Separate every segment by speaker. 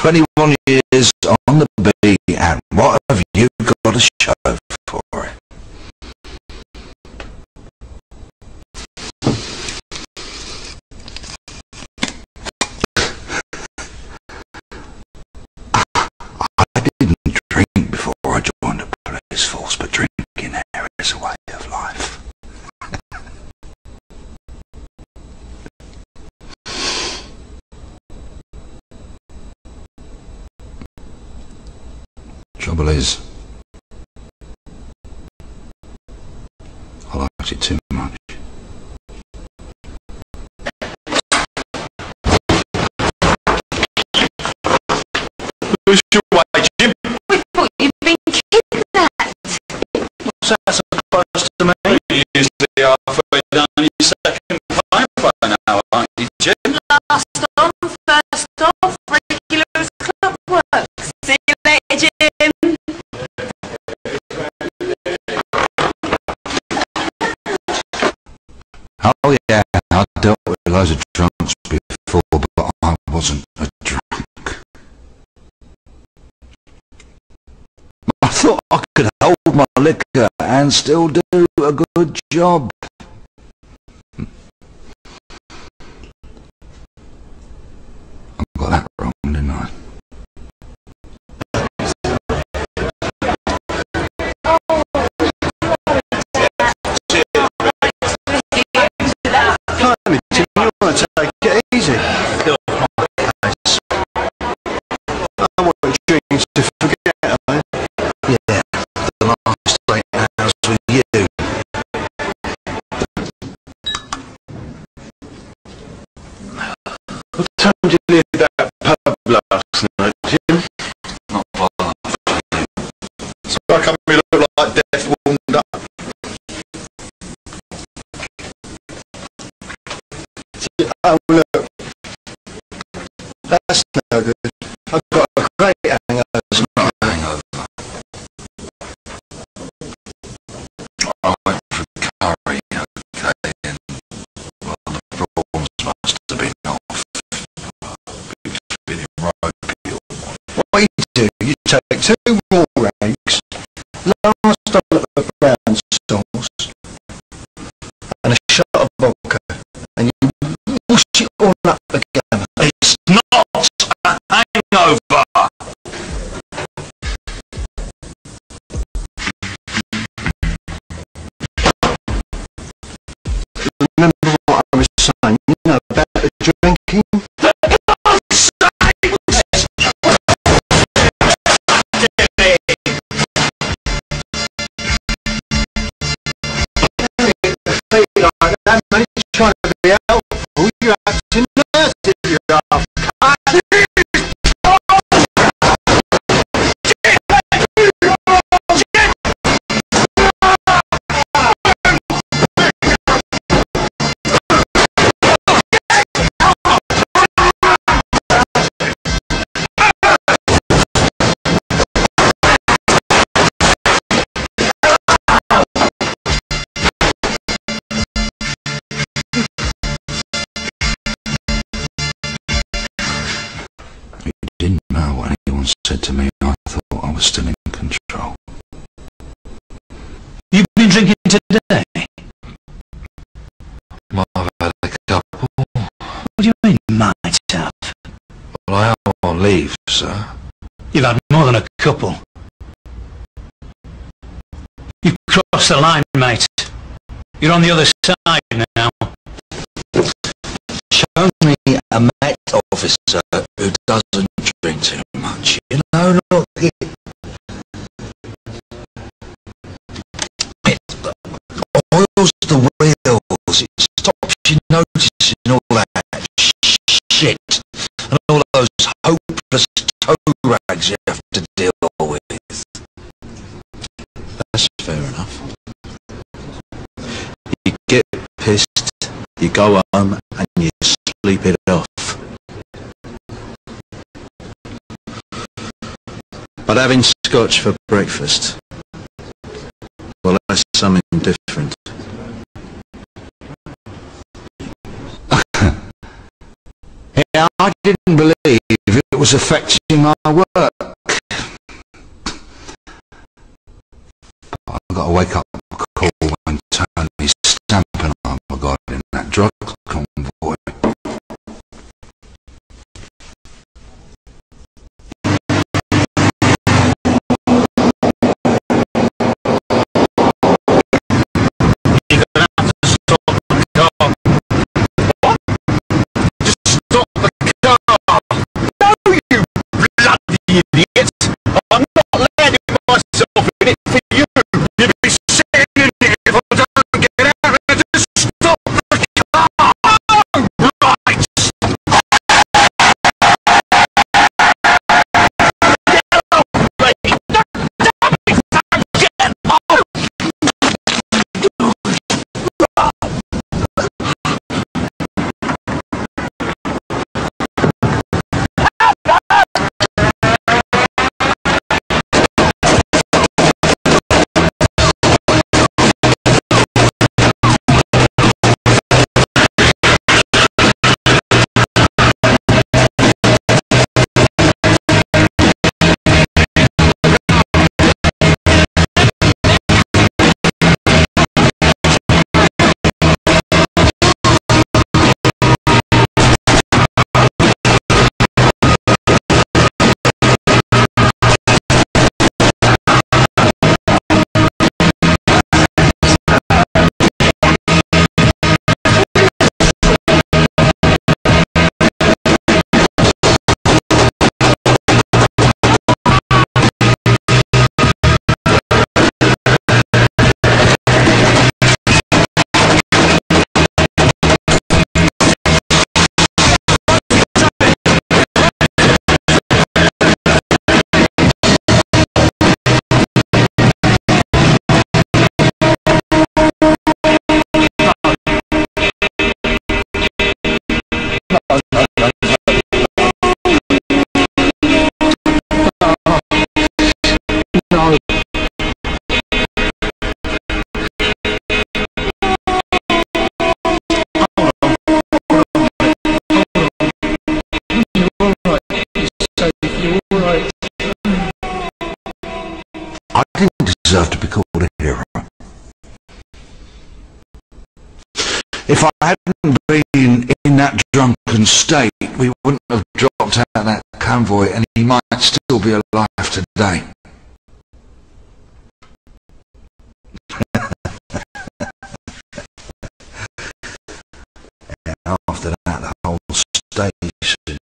Speaker 1: 21 years on the beat, and what have you got to show? Trouble is, I liked it too much.
Speaker 2: Who's your way, Jim?
Speaker 3: We thought you'd been kidnapped.
Speaker 2: What's that supposed to mean? You Usually halfway down your second pipe by now, aren't you, Jim?
Speaker 1: Oh yeah, I dealt with loads of drunks before, but I wasn't a drunk. I thought I could hold my liquor and still do a good job.
Speaker 2: You want to take it easy. I want your dreams to Oh, look. That's no good. I've got a great hangover.
Speaker 1: It's not a hangover. I went through curry, okay, and well, the prawns must have been off. It's feeling ropey.
Speaker 2: What you do, you take two raw eggs, last dollop of brown all up together.
Speaker 1: It's not a hangover!
Speaker 2: Remember what I was saying, you know, about the drinking? Trying to be helpful, you're
Speaker 1: was still in control.
Speaker 4: You've been drinking today?
Speaker 1: Well, I've had a couple.
Speaker 4: What do you mean, might have?
Speaker 1: Well, I am on leave, sir.
Speaker 4: You've had more than a couple. You've crossed the line, mate. You're on the other side now.
Speaker 1: Show me a Met officer who doesn't drink too much. You know, look, it, it steals the wheels. It stops you noticing all that shit and all those hopeless toe rags you have to deal with.
Speaker 2: That's fair enough. You get pissed, you go home and you sleep it off.
Speaker 5: But having scotch for breakfast, well, that's something different.
Speaker 1: Now, I didn't believe it was affecting my work. I got a wake-up call when Tony stamping on my God in that drug deserve to be called a hero. If I hadn't been in that drunken state, we wouldn't have dropped out of that convoy and he might still be alive today. After that, the whole station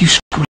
Speaker 1: desafios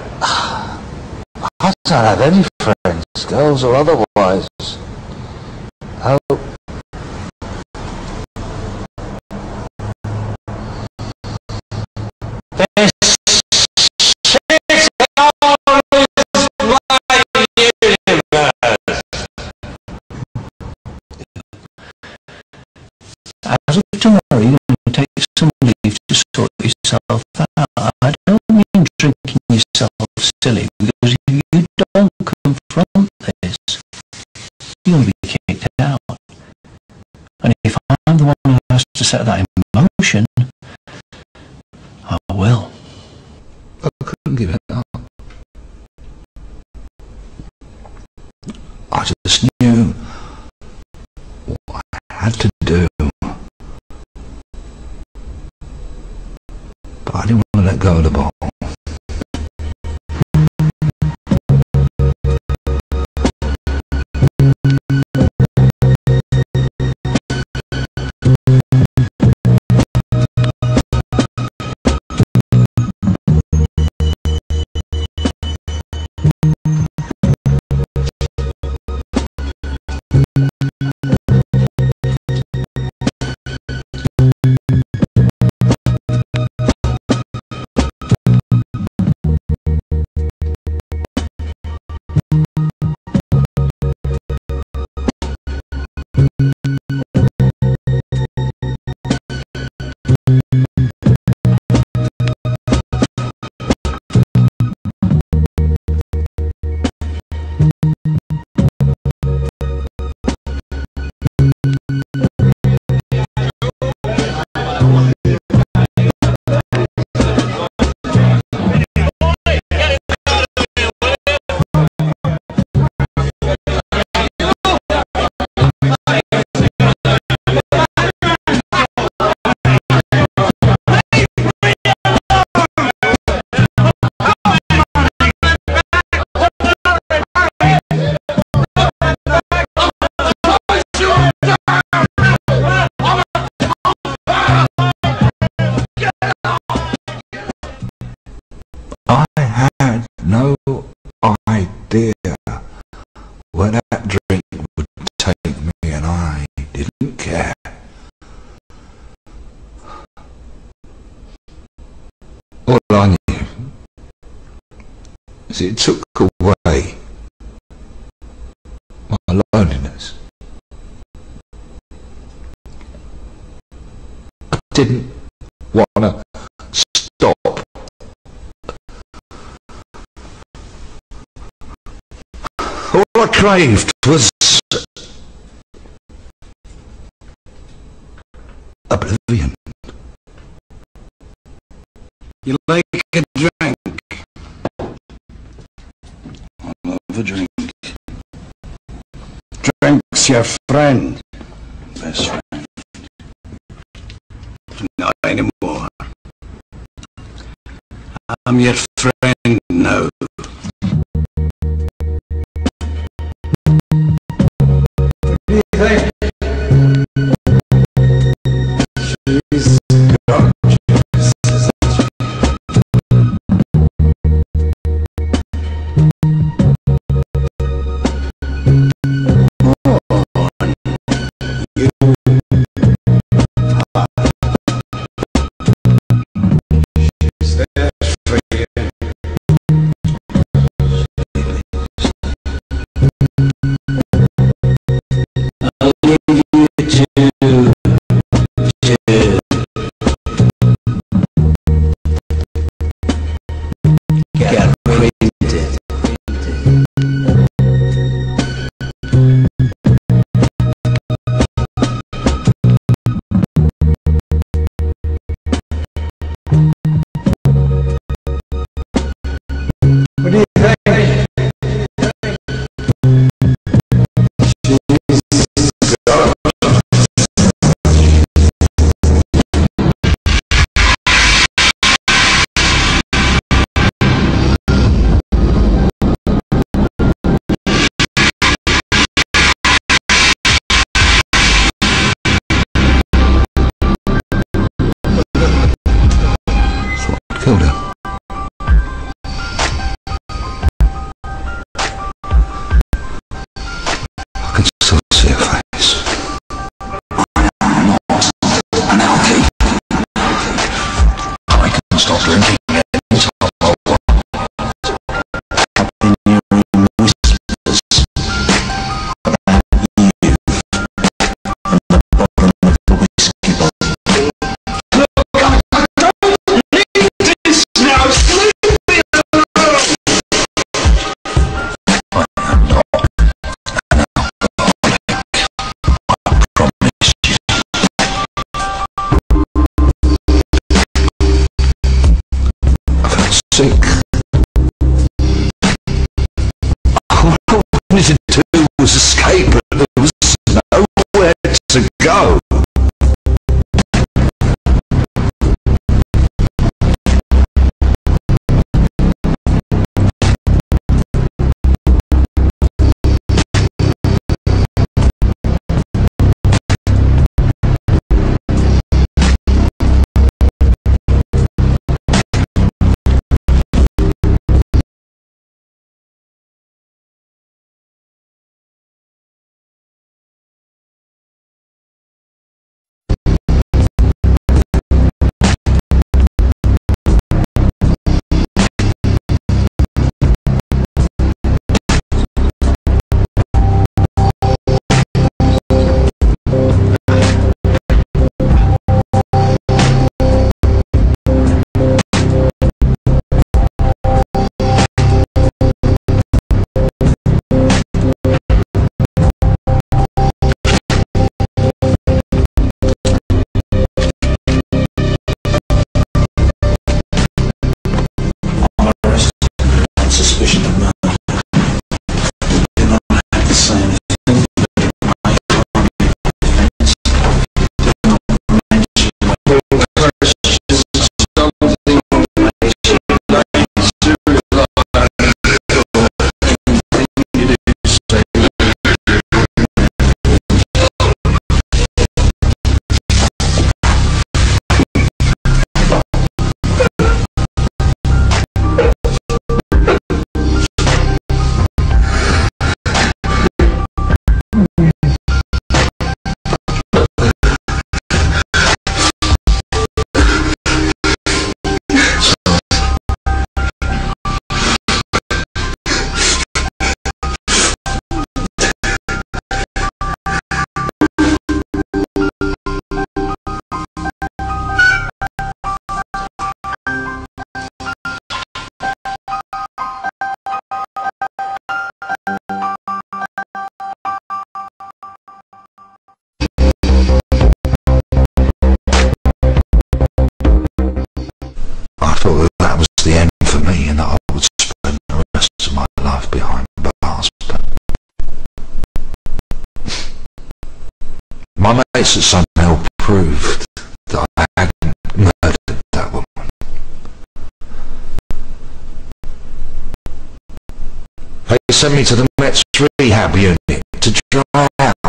Speaker 1: I
Speaker 2: don't have
Speaker 1: any friends, girls or otherwise. Universe.
Speaker 6: As of tomorrow, you're going to take some leave to sort yourself out. I don't mean drinking yourself silly, because don't confront this, to be kicked out. And if I'm the one who has to set that in motion, I will.
Speaker 1: I couldn't give it up. I just knew what I had to do. But I didn't want to let go of the ball. It took away my loneliness. I didn't want to stop All I craved was oblivion.
Speaker 2: you like a drink. I drink. Drink's your friend. Best friend. Not anymore. I'm your friend now.
Speaker 1: sick Send me to the Mets rehab unit to dry out.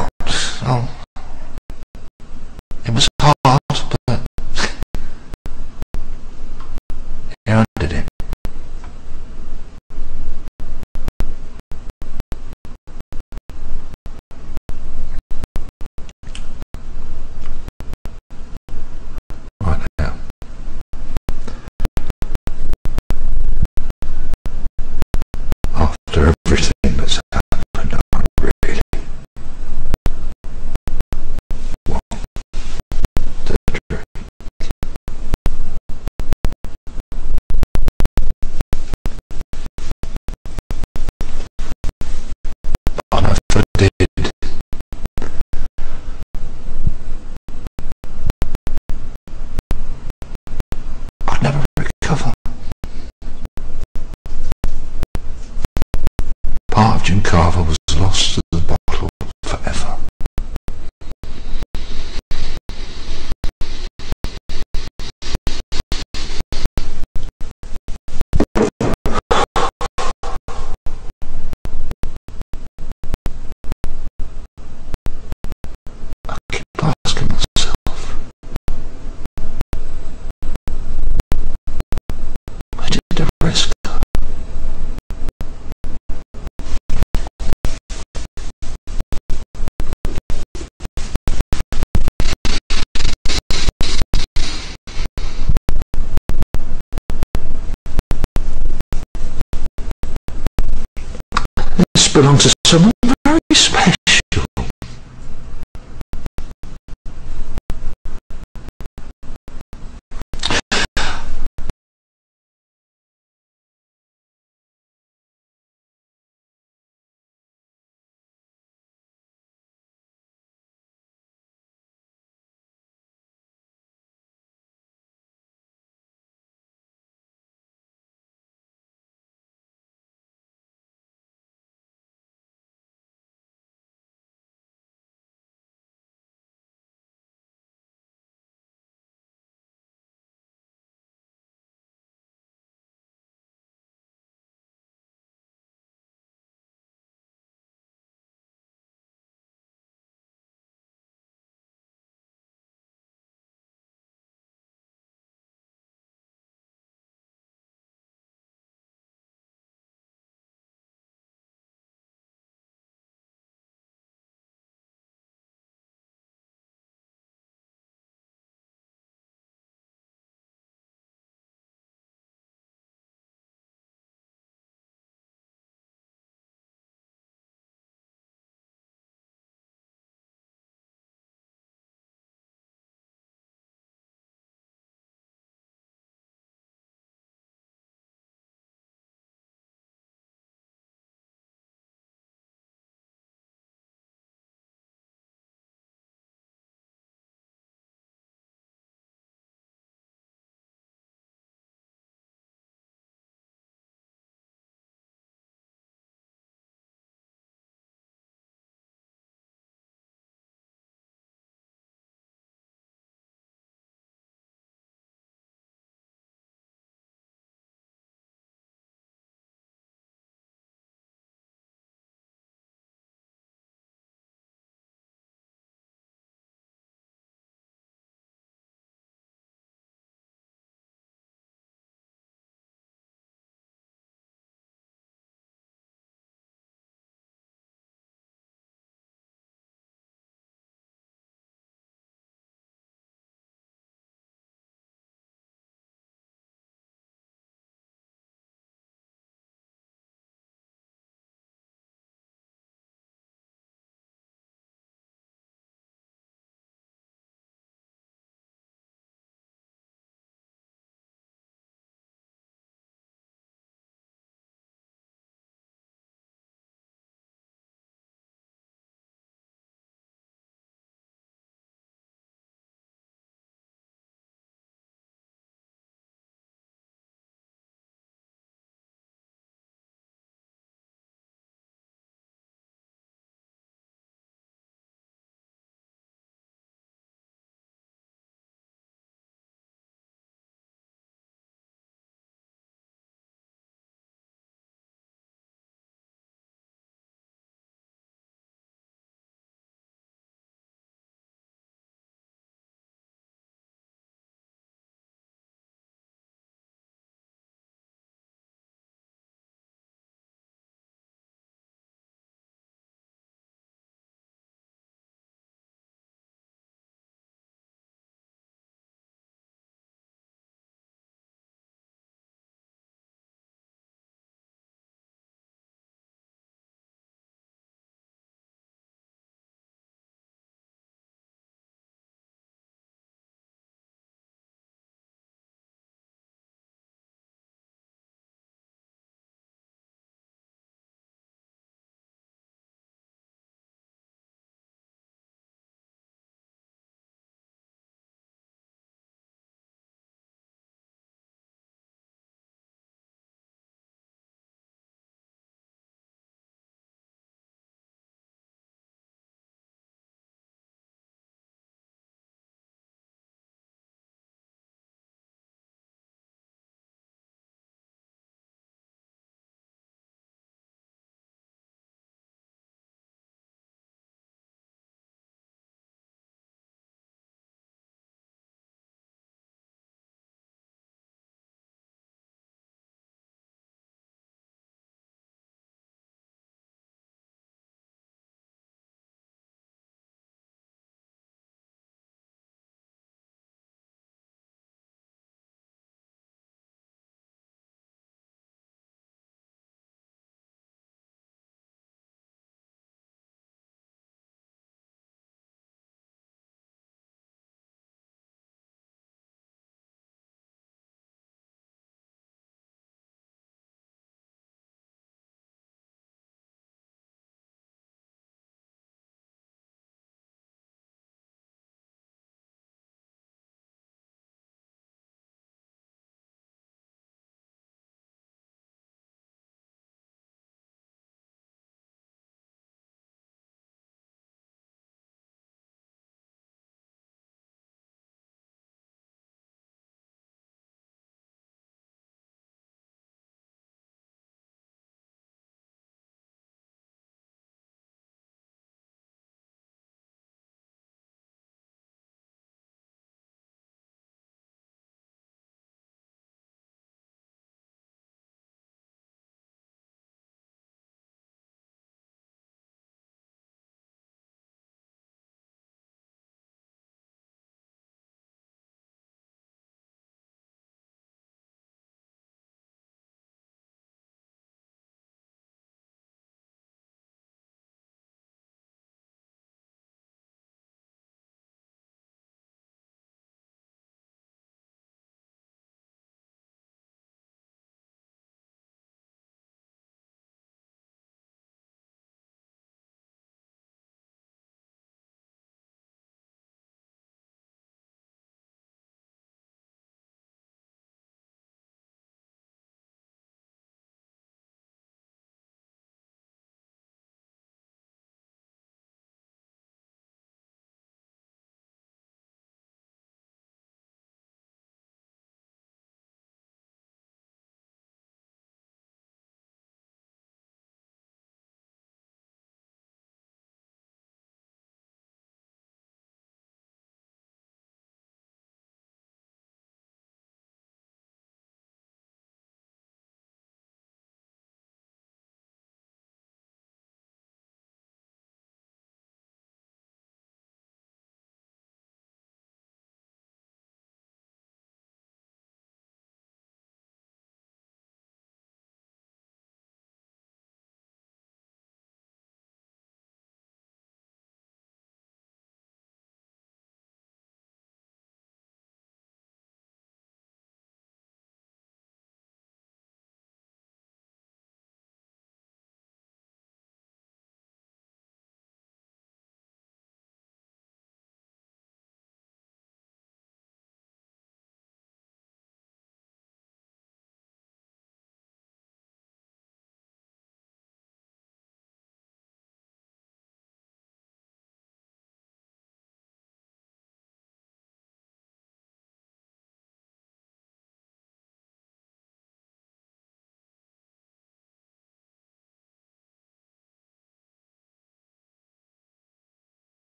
Speaker 1: belongs to someone very special.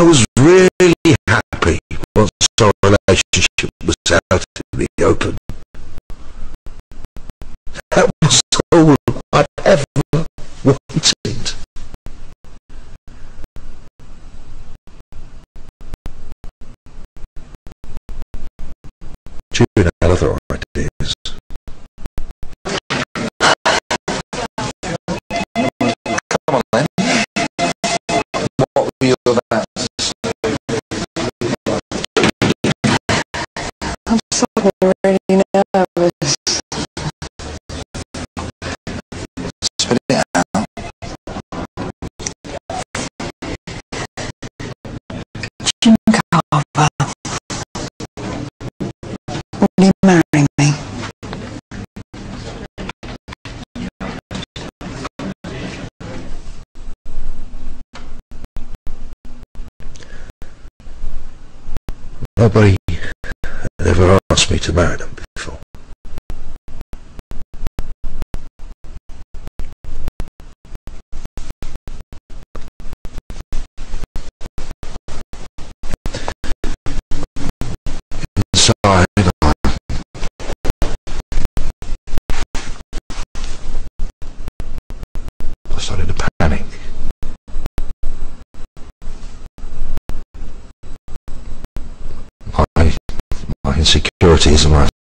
Speaker 1: I was really happy once our relationship was out in the open. That was all I'd ever wanted.
Speaker 3: already nervous.
Speaker 2: Spit it out.
Speaker 3: Jim Carver. Will he marry me?
Speaker 1: Nobody to marry them. 13 some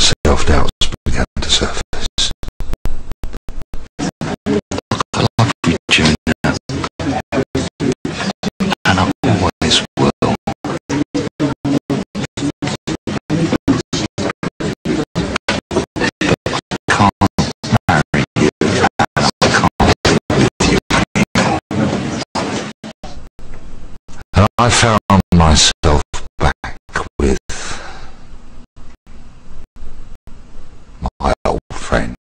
Speaker 1: friend.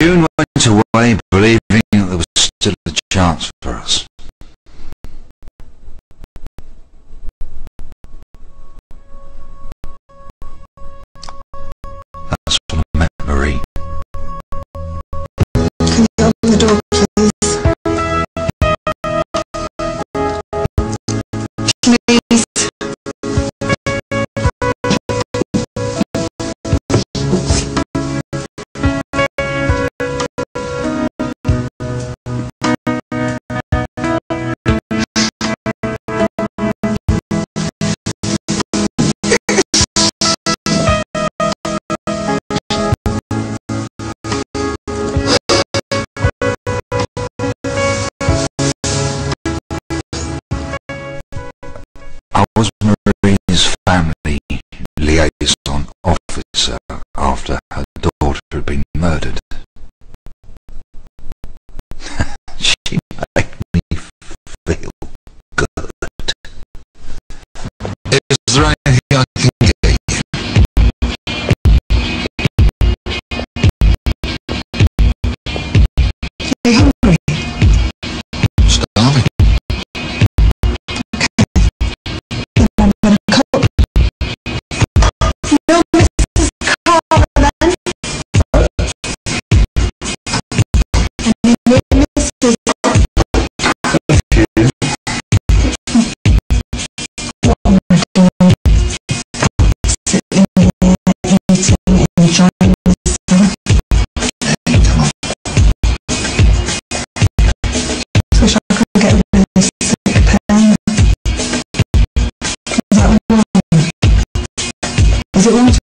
Speaker 1: June went away believing that there was still a chance for
Speaker 7: is it
Speaker 3: limited?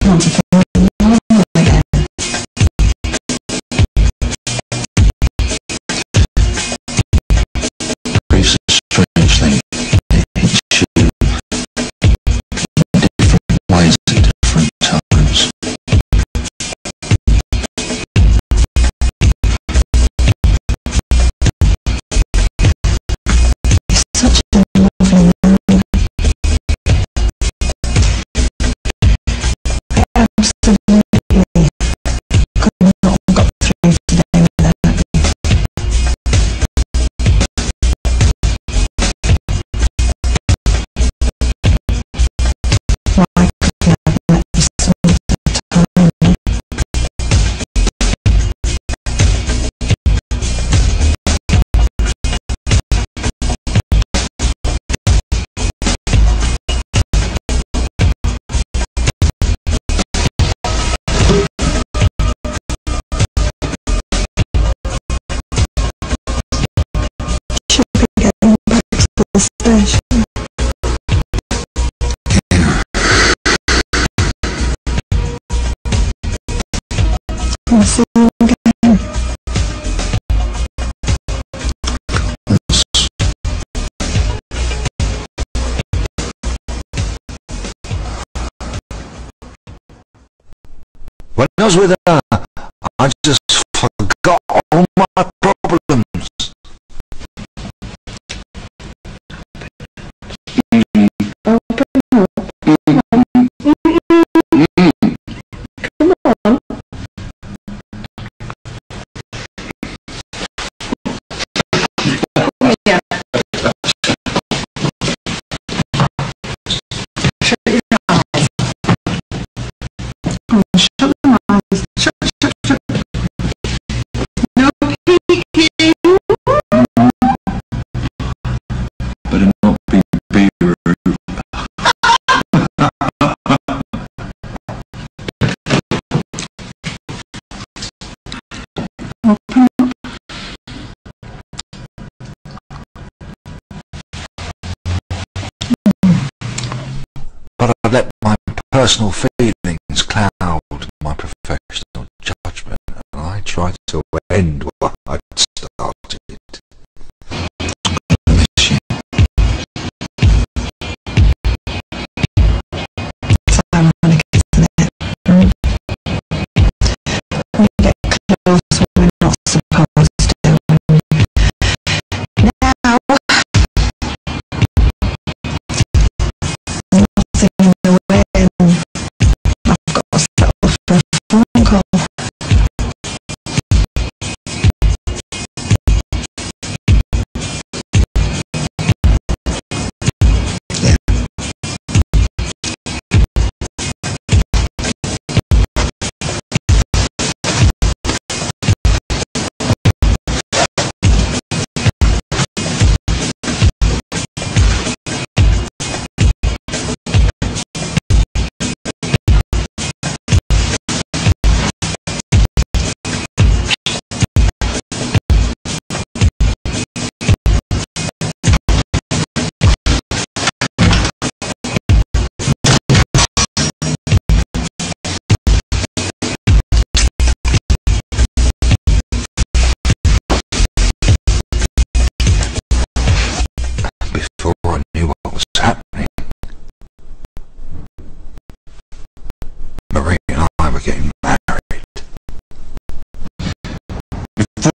Speaker 3: because with personal feelings cloud my professional judgment, and I try to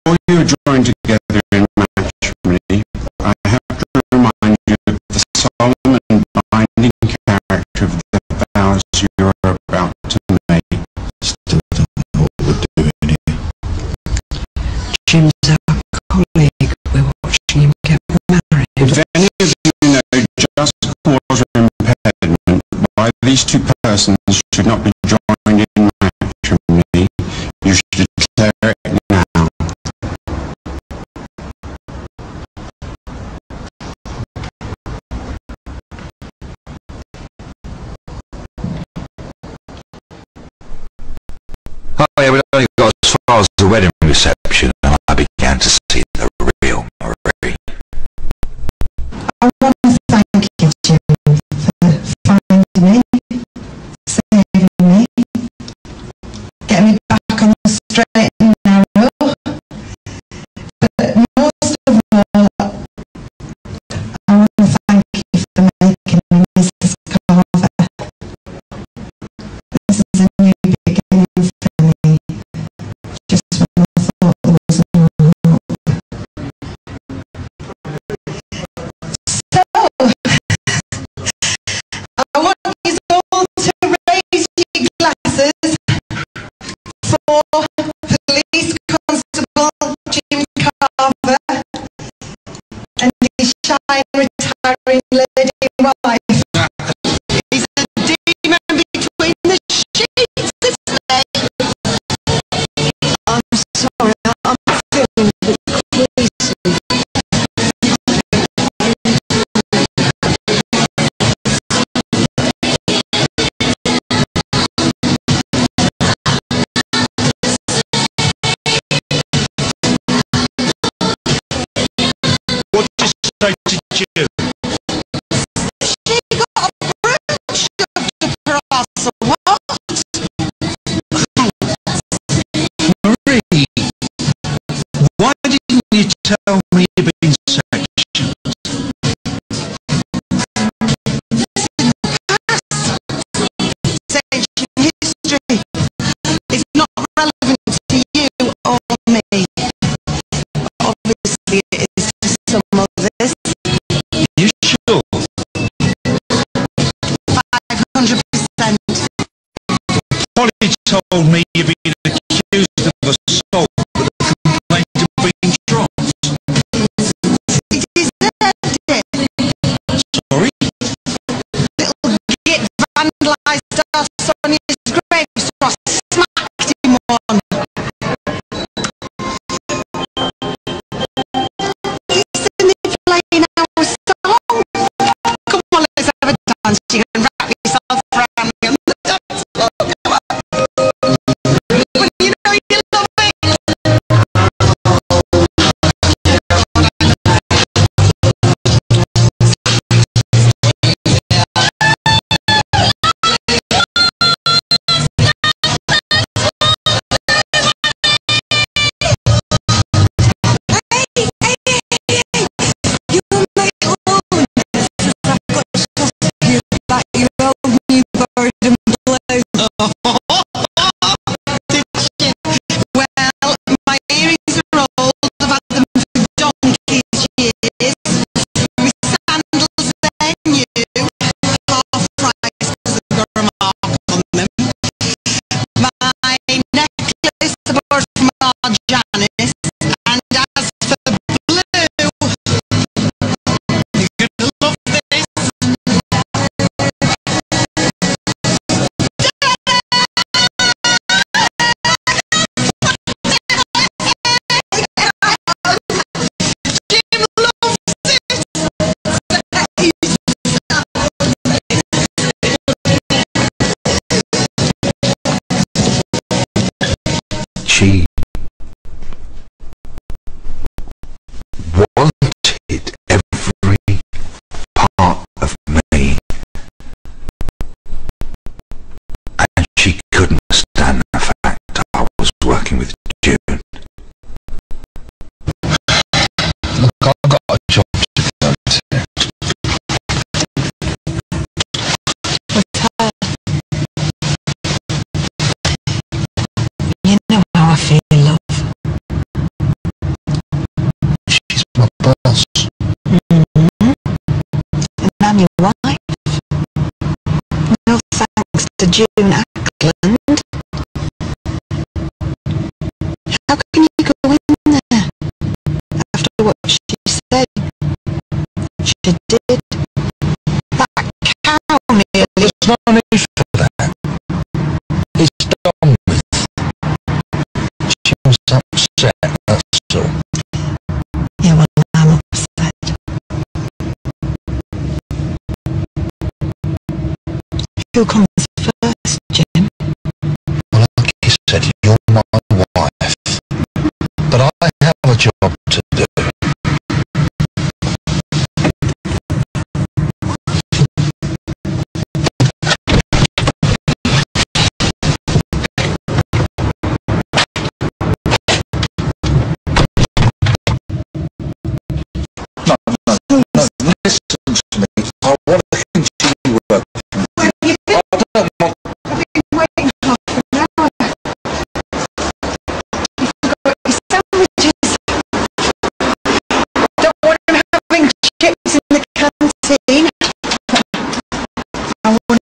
Speaker 3: Before
Speaker 8: you join together in matrimony, I have to remind you of the solemn and binding character of the vows you are about to make.
Speaker 7: Jim's colleague. We're watching him get married.
Speaker 8: If any of you know just cause these two persons should not be joined
Speaker 1: language told me you've been accused of assault with a complaint of being shot.
Speaker 3: It is deserted.
Speaker 1: Sorry?
Speaker 3: Little git vandalised our Sonia's grave, so I smacked him on. Listen, they're playing our song. Come on, let's have a dance.
Speaker 1: June
Speaker 3: Ackland. How can you go in there after what she said? She did. That cow nearly...
Speaker 1: not an issue for that. It's done with. She was upset, that's all.
Speaker 3: Who comes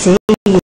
Speaker 3: see.